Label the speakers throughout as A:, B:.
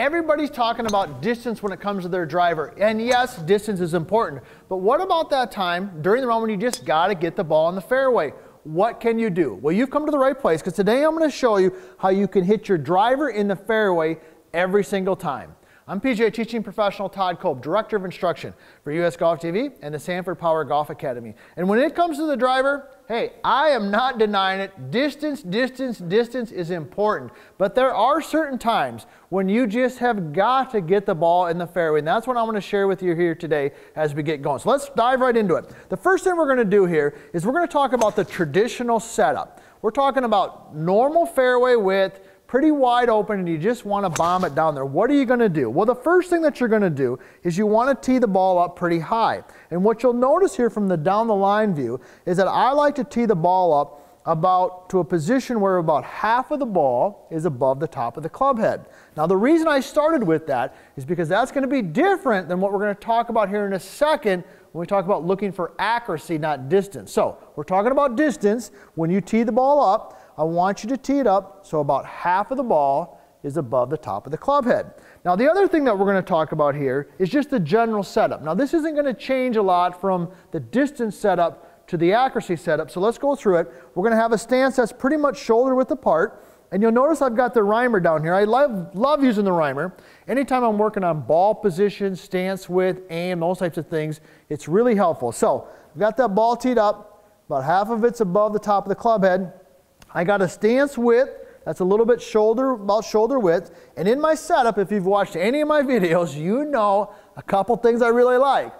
A: Everybody's talking about distance when it comes to their driver. And yes, distance is important. But what about that time during the round when you just got to get the ball in the fairway? What can you do? Well, you've come to the right place because today I'm going to show you how you can hit your driver in the fairway every single time. I'm PGA teaching professional Todd Kolb, Director of Instruction for US Golf TV and the Sanford Power Golf Academy. And when it comes to the driver, hey, I am not denying it. Distance, distance, distance is important. But there are certain times when you just have got to get the ball in the fairway. And that's what I'm going to share with you here today as we get going. So let's dive right into it. The first thing we're going to do here is we're going to talk about the traditional setup. We're talking about normal fairway width, pretty wide open and you just want to bomb it down there. What are you going to do? Well, the first thing that you're going to do is you want to tee the ball up pretty high. And what you'll notice here from the down the line view is that I like to tee the ball up about to a position where about half of the ball is above the top of the club head. Now the reason I started with that is because that's going to be different than what we're going to talk about here in a second when we talk about looking for accuracy, not distance. So we're talking about distance. When you tee the ball up, I want you to tee it up so about half of the ball is above the top of the club head. Now the other thing that we're going to talk about here is just the general setup. Now this isn't going to change a lot from the distance setup to the accuracy setup, so let's go through it. We're going to have a stance that's pretty much shoulder width apart, and you'll notice I've got the Rimer down here. I love, love using the Rimer. Anytime I'm working on ball position, stance width, aim, those types of things, it's really helpful. So I've got that ball teed up, about half of it's above the top of the club head. I got a stance width that's a little bit shoulder, about shoulder width. And in my setup, if you've watched any of my videos, you know a couple things I really like.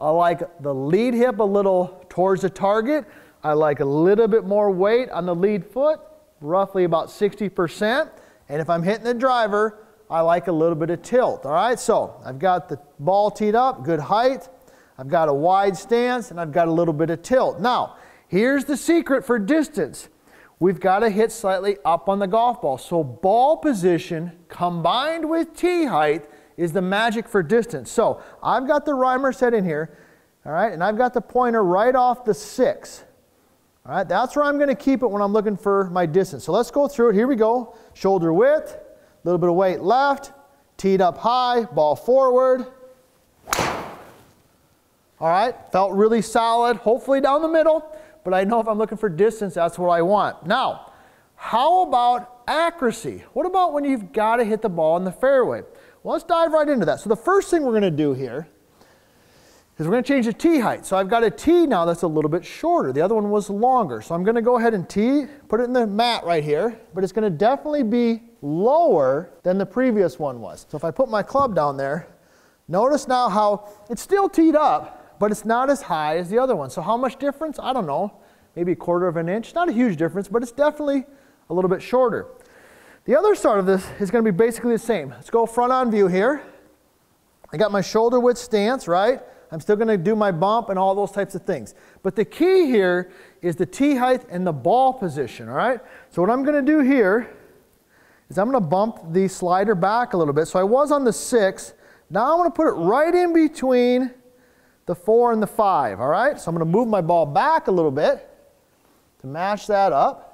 A: I like the lead hip a little towards the target. I like a little bit more weight on the lead foot, roughly about 60%. And if I'm hitting the driver, I like a little bit of tilt, all right? So I've got the ball teed up, good height. I've got a wide stance, and I've got a little bit of tilt. Now, here's the secret for distance we've got to hit slightly up on the golf ball. So ball position combined with tee height is the magic for distance. So I've got the Rimer set in here, all right, and I've got the pointer right off the six. All right, that's where I'm going to keep it when I'm looking for my distance. So let's go through it. Here we go. Shoulder width, a little bit of weight left, teed up high, ball forward. All right, felt really solid, hopefully down the middle but I know if I'm looking for distance, that's what I want. Now, how about accuracy? What about when you've got to hit the ball in the fairway? Well, let's dive right into that. So the first thing we're going to do here is we're going to change the tee height. So I've got a tee now that's a little bit shorter. The other one was longer. So I'm going to go ahead and tee, put it in the mat right here, but it's going to definitely be lower than the previous one was. So if I put my club down there, notice now how it's still teed up, but it's not as high as the other one. So how much difference? I don't know, maybe a quarter of an inch. Not a huge difference, but it's definitely a little bit shorter. The other side of this is going to be basically the same. Let's go front on view here. I got my shoulder width stance, right? I'm still going to do my bump and all those types of things. But the key here is the tee height and the ball position, all right? So what I'm going to do here is I'm going to bump the slider back a little bit. So I was on the six. Now I'm going to put it right in between the four and the five, all right? So I'm going to move my ball back a little bit to match that up.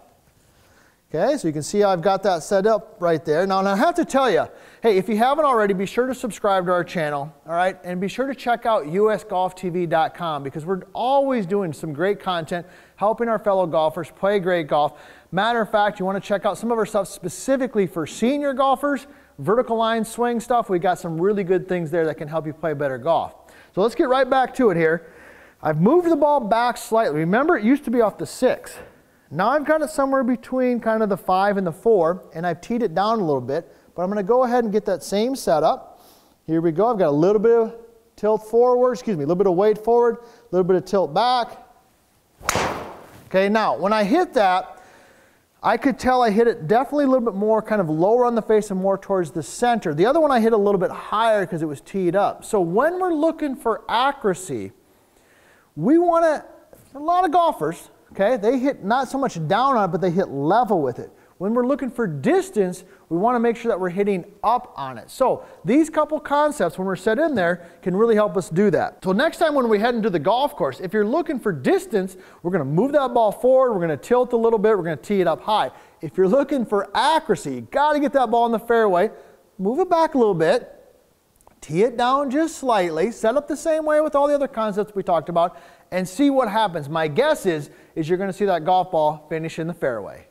A: Okay, so you can see I've got that set up right there. Now, I have to tell you, hey, if you haven't already, be sure to subscribe to our channel, all right? And be sure to check out usgolftv.com because we're always doing some great content, helping our fellow golfers play great golf. Matter of fact, you want to check out some of our stuff specifically for senior golfers, vertical line swing stuff. We got some really good things there that can help you play better golf. So let's get right back to it here. I've moved the ball back slightly. Remember, it used to be off the six. Now I've got it somewhere between kind of the five and the four, and I've teed it down a little bit, but I'm gonna go ahead and get that same setup. Here we go, I've got a little bit of tilt forward, excuse me, a little bit of weight forward, a little bit of tilt back. Okay, now when I hit that, I could tell I hit it definitely a little bit more kind of lower on the face and more towards the center. The other one I hit a little bit higher because it was teed up. So when we're looking for accuracy, we want to, a lot of golfers, okay, they hit not so much down on it, but they hit level with it. When we're looking for distance, we want to make sure that we're hitting up on it. So these couple concepts, when we're set in there, can really help us do that. So next time when we head into the golf course, if you're looking for distance, we're going to move that ball forward, we're going to tilt a little bit, we're going to tee it up high. If you're looking for accuracy, you got to get that ball in the fairway. move it back a little bit, tee it down just slightly, set up the same way with all the other concepts we talked about, and see what happens. My guess is, is you're going to see that golf ball finish in the fairway.